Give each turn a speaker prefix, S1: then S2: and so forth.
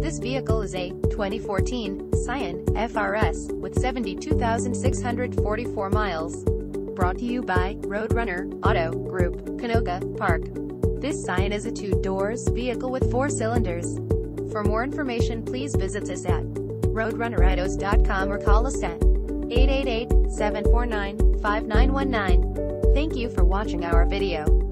S1: This vehicle is a 2014 Scion FRS with 72,644 miles. Brought to you by Roadrunner Auto Group, Canoga Park. This Scion is a two-doors vehicle with four cylinders. For more information please visit us at roadrunnerautos.com or call us at 888-749-5919. Thank you for watching our video.